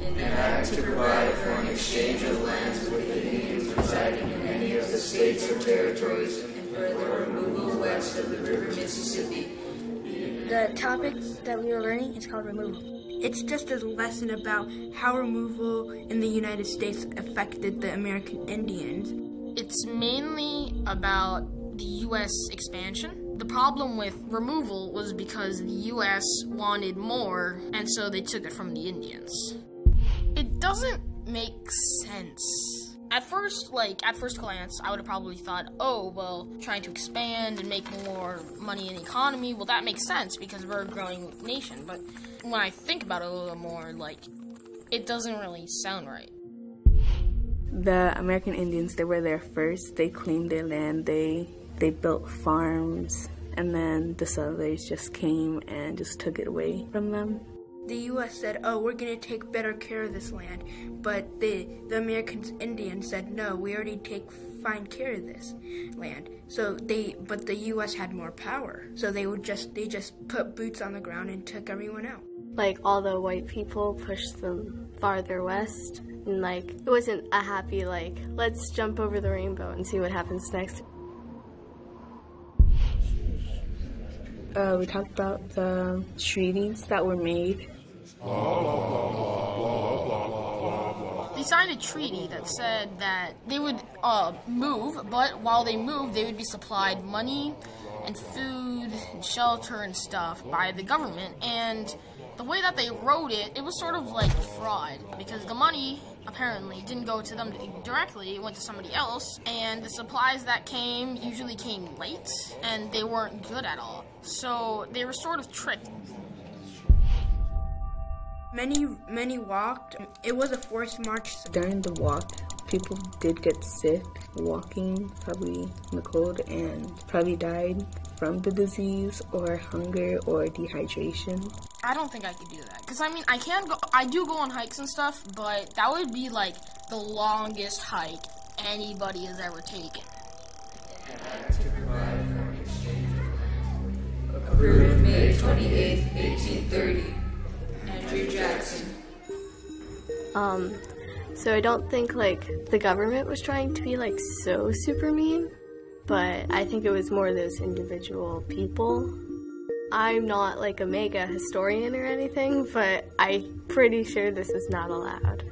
An act to provide for an exchange of lands with Indians residing in any of the states or territories and for the removal west of the river Mississippi. The topic that we are learning is called removal. It's just a lesson about how removal in the United States affected the American Indians. It's mainly about the U.S. expansion. The problem with removal was because the U.S. wanted more, and so they took it from the Indians. It doesn't make sense. At first, like, at first glance, I would have probably thought, oh, well, trying to expand and make more money in the economy, well, that makes sense because we're a growing nation. But when I think about it a little more, like, it doesn't really sound right. The American Indians, they were there first. They claimed their land. They they built farms, and then the settlers just came and just took it away from them. The U.S. said, "Oh, we're going to take better care of this land," but the the American Indians said, "No, we already take fine care of this land." So they, but the U.S. had more power, so they would just they just put boots on the ground and took everyone out. Like all the white people pushed them farther west, and like it wasn't a happy like let's jump over the rainbow and see what happens next. Uh, we talked about the treaties that were made. They signed a treaty that said that they would uh, move, but while they moved, they would be supplied money and food and shelter and stuff by the government. And the way that they wrote it, it was sort of like fraud because the money apparently didn't go to them directly, it went to somebody else, and the supplies that came usually came late and they weren't good at all. So they were sort of tricked. Many many walked. It was a forced march. During the walk, people did get sick walking, probably in the cold, and probably died from the disease or hunger or dehydration. I don't think I could do that because I mean I can go. I do go on hikes and stuff, but that would be like the longest hike anybody has ever taken. Approved May 28, 1830. Andrew Jackson. Um, so I don't think like the government was trying to be like so super mean, but I think it was more those individual people. I'm not like a mega historian or anything, but I'm pretty sure this is not allowed.